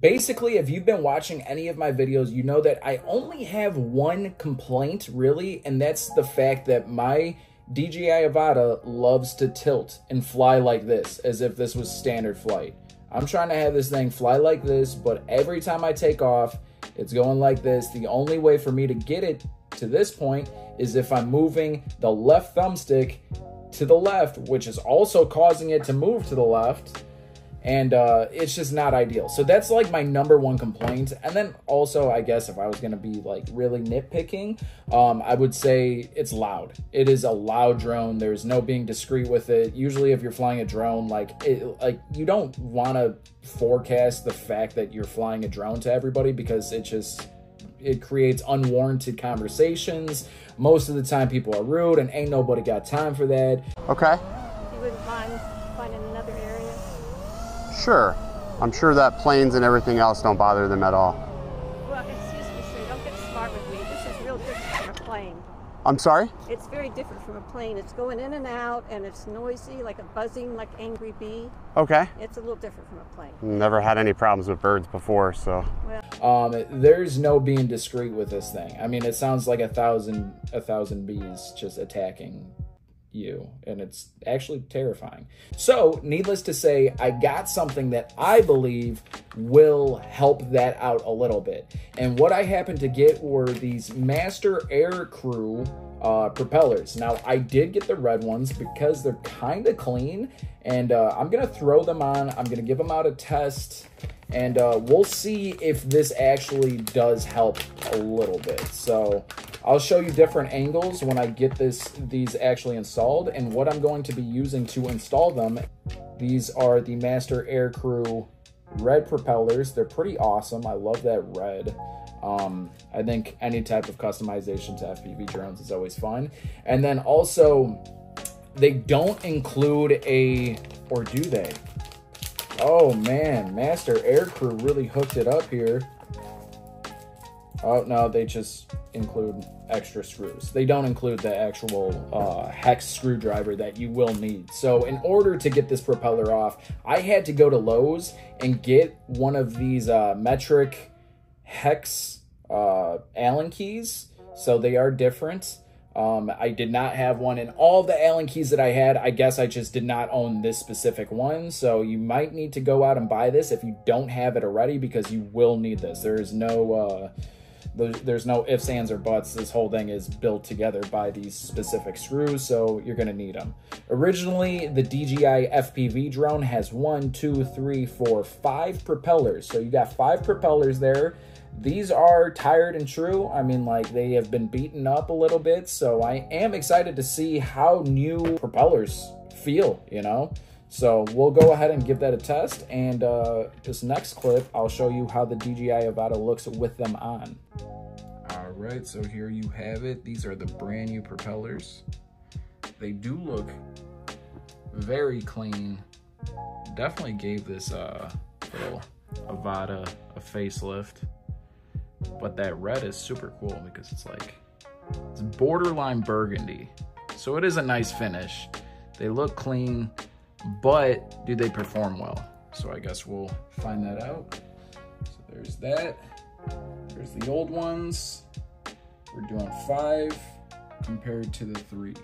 basically, if you've been watching any of my videos, you know that I only have one complaint, really, and that's the fact that my DJI Avata loves to tilt and fly like this, as if this was standard flight. I'm trying to have this thing fly like this, but every time I take off, it's going like this. The only way for me to get it to this point is if I'm moving the left thumbstick to the left, which is also causing it to move to the left and uh, it's just not ideal. So that's like my number one complaint. And then also, I guess if I was gonna be like really nitpicking, um, I would say it's loud. It is a loud drone. There's no being discreet with it. Usually, if you're flying a drone, like it, like you don't want to forecast the fact that you're flying a drone to everybody because it just it creates unwarranted conversations. Most of the time, people are rude, and ain't nobody got time for that. Okay. You wouldn't mind finding another area? Sure. I'm sure that planes and everything else don't bother them at all. Well, excuse me, sir, don't get smart with me. This is real different from a plane. I'm sorry? It's very different from a plane. It's going in and out, and it's noisy, like a buzzing, like angry bee. Okay. It's a little different from a plane. Never had any problems with birds before, so. Well, Um, there's no being discreet with this thing. I mean, it sounds like a thousand a thousand bees just attacking you, and it's actually terrifying. So, needless to say, I got something that I believe will help that out a little bit. And what I happened to get were these Master Aircrew uh, propellers. Now, I did get the red ones because they're kind of clean, and uh, I'm gonna throw them on. I'm gonna give them out a test, and uh, we'll see if this actually does help a little bit. So, I'll show you different angles when I get this these actually installed, and what I'm going to be using to install them. These are the Master Aircrew red propellers. They're pretty awesome. I love that red. Um, I think any type of customization to FPV drones is always fun. And then also, they don't include a, or do they? Oh man, Master Aircrew really hooked it up here. Oh no, they just include extra screws. They don't include the actual uh, hex screwdriver that you will need. So in order to get this propeller off, I had to go to Lowe's and get one of these uh, metric hex uh, Allen keys. So they are different. Um, I did not have one in all the Allen keys that I had. I guess I just did not own this specific one. So you might need to go out and buy this if you don't have it already because you will need this. There is no uh, there's, no ifs, ands, or buts. This whole thing is built together by these specific screws, so you're gonna need them. Originally, the DJI FPV drone has one, two, three, four, five propellers. So you got five propellers there. These are tired and true. I mean, like they have been beaten up a little bit. So I am excited to see how new propellers feel, you know? So we'll go ahead and give that a test. And uh, this next clip, I'll show you how the DJI Avata looks with them on. All right, so here you have it. These are the brand new propellers. They do look very clean. Definitely gave this uh, little Avata a facelift. But that red is super cool because it's like, it's borderline burgundy. So it is a nice finish. They look clean but do they perform well? So I guess we'll find that out. So there's that. There's the old ones. We're doing five compared to the three.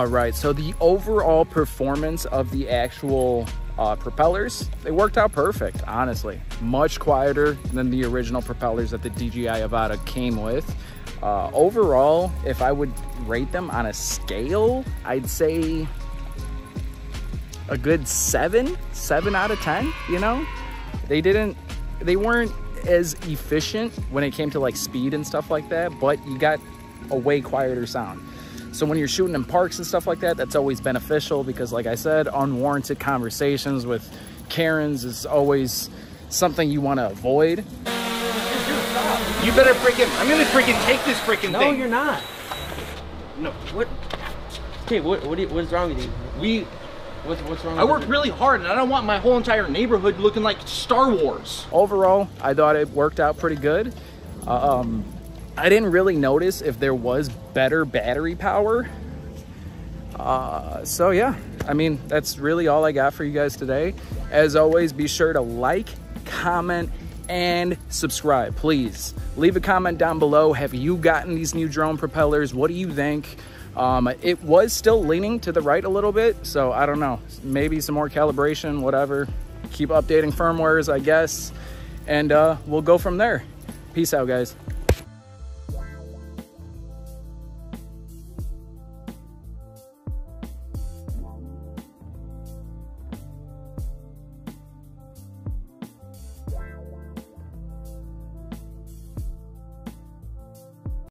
All right, so the overall performance of the actual uh, propellers, they worked out perfect, honestly. Much quieter than the original propellers that the DJI Avata came with. Uh, overall, if I would rate them on a scale, I'd say a good seven, seven out of 10, you know? They didn't, they weren't as efficient when it came to like speed and stuff like that, but you got a way quieter sound. So when you're shooting in parks and stuff like that, that's always beneficial because like I said, unwarranted conversations with Karens is always something you want to avoid. You better freaking. I'm gonna freaking take this freaking No, thing. No, you're not. No. What? Okay, what what you, what's wrong with you? We. What's what's wrong? I with work really hard, and I don't want my whole entire neighborhood looking like Star Wars. Overall, I thought it worked out pretty good. Um, I didn't really notice if there was better battery power. Uh, so yeah, I mean, that's really all I got for you guys today. As always, be sure to like, comment, and subscribe, please. Leave a comment down below. Have you gotten these new drone propellers? What do you think? Um, it was still leaning to the right a little bit, so I don't know. Maybe some more calibration, whatever. Keep updating firmwares, I guess. And uh, we'll go from there. Peace out, guys.